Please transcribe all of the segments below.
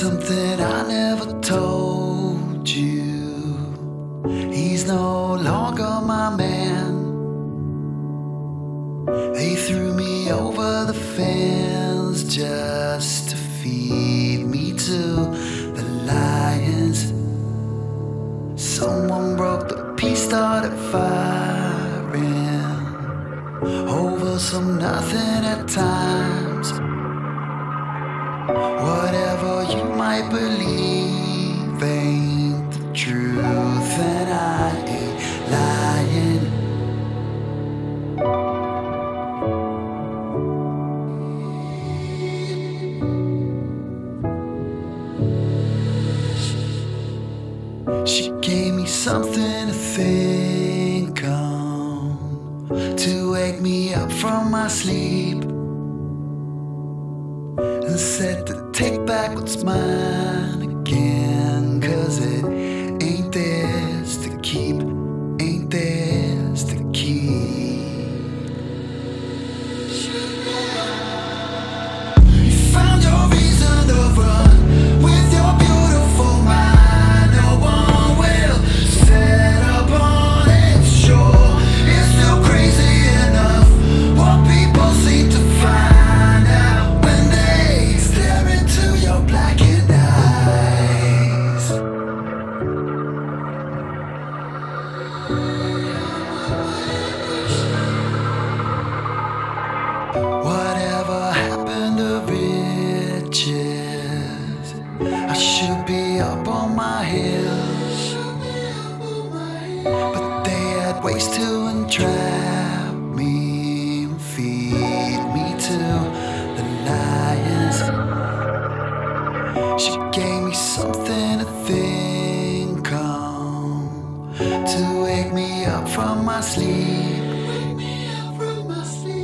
something I never told you. He's no longer my man. They threw me over the fence just to feed me to the lions. Someone broke the peace, started firing over some nothing at times. Whatever might believe ain't the truth, and I ain't lying. She gave me something to think on to wake me up from my sleep said to take back what's mine again. Cause it ain't theirs to keep, should be up on my hills. But they had ways to entrap me and feed me to the lions. She gave me something to think on to wake me up from my sleep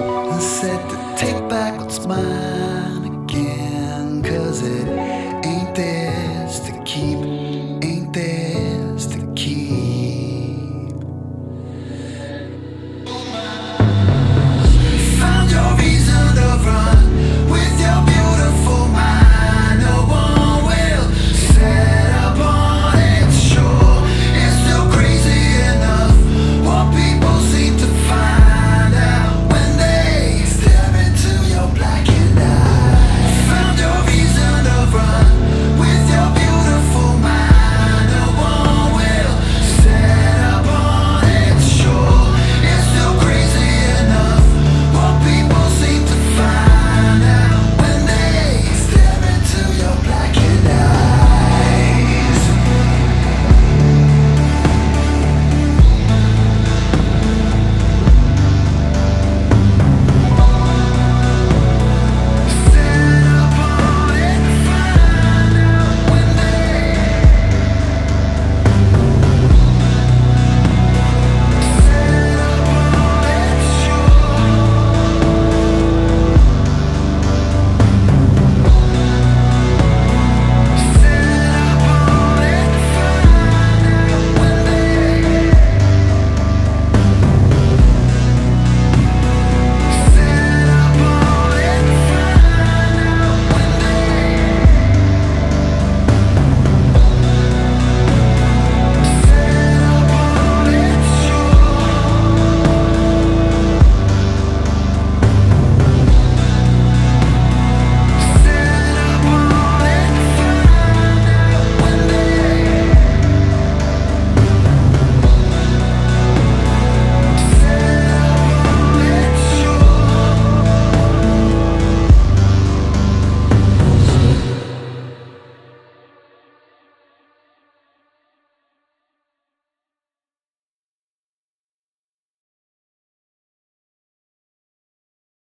and said to take back what's mine